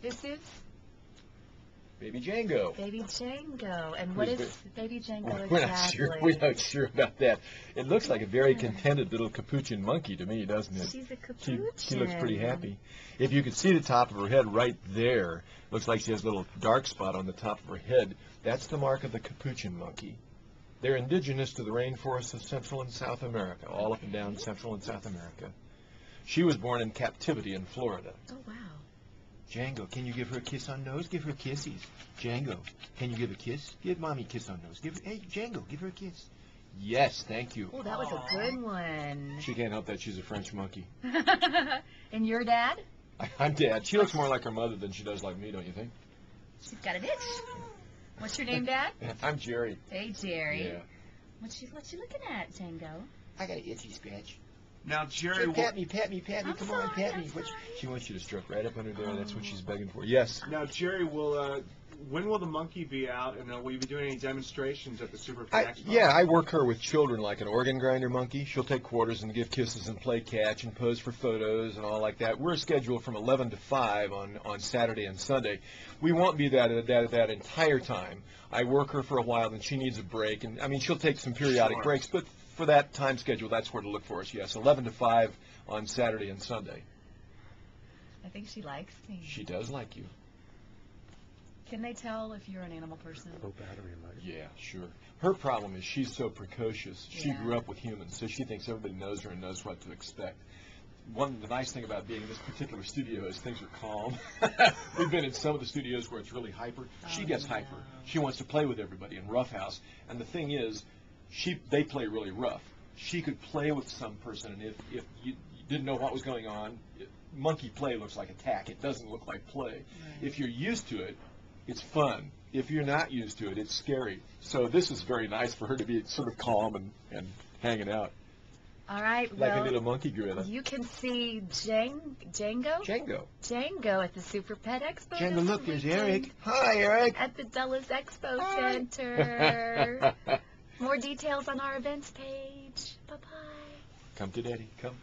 This is Baby Jengo. Baby Jengo. And what Who's is Baby Jengo We're not sure. We're not sure about that. It looks like a very contented little capuchin monkey to me, doesn't it? She's a She, capuchin. she looks pretty happy. If you could see the top of her head right there, looks like she has a little dark spot on the top of her head. That's the mark of the capuchin monkey. They're indigenous to the rainforests of Central and South America, all up and down Central and South America. She was born in captivity in Florida. Oh, wow. Jengo, can you give her a kiss on nose? Give her kisses. Jengo, can you give a kiss? Give mommy a kiss on nose. Give her, hey, Jengo, give her a kiss. Yes, thank you. Oh, that was a good one. She can't help that she's a French monkey. and your dad? I, I'm dad. She looks more like her mother than she does like me, don't you think? She's got an itch. What's your name, Dad? I'm Jerry. Hey, Jerry. Yeah. What's she, what's she looking at, Jengo? I got an itchy scratch. Now, Jerry, Say, what, pat me, pat me, pat me. I'm Come on, pat I'm me. What- She wants you to stroke right up under there. That's what she's begging for. Yes. now Jerry, will uh, when will the monkey be out, and uh, will you be doing any demonstrations at the Super I, Expo? yeah, I work her with children like an organ grinder monkey. She'll take quarters and give kisses and play catch and pose for photos and all like that. We're scheduled from 11 to 5 on, on Saturday and Sunday. We won't be that, that that entire time. I work her for a while, and she needs a break. And I mean, she'll take some periodic Sure. breaks, but for that time schedule, that's where to look for us. Yes, 11 to 5 on Saturday and Sunday. I think she likes me. She does like you. Can they tell if you're an animal person? Yeah, sure. Her problem is she's so precocious. She Yeah. grew up with humans, so she thinks everybody knows her and knows what to expect. One the nice thing about being in this particular studio is things are calm. We've been in some of the studios where it's really hyper. She Oh, gets no. hyper. She wants to play with everybody in roughhouse. And the thing is, she they play really rough. She could play with some person, and if if you, you didn't know what was going on, it, monkey play looks like attack. It doesn't look like play. If you're used to it, it's fun. If you're not used to it, it's scary. So this is very nice for her to be sort of calm and, and hanging out All right, like a well, little monkey gorilla. you can see Jang, Jengo? Jengo. Jengo at the Super Pet Expo. Jengo, look, there's Eric. Hi, Eric. At the Dulles Expo Hi. Center. More details on our events page. Bye-bye. Come to daddy. Come.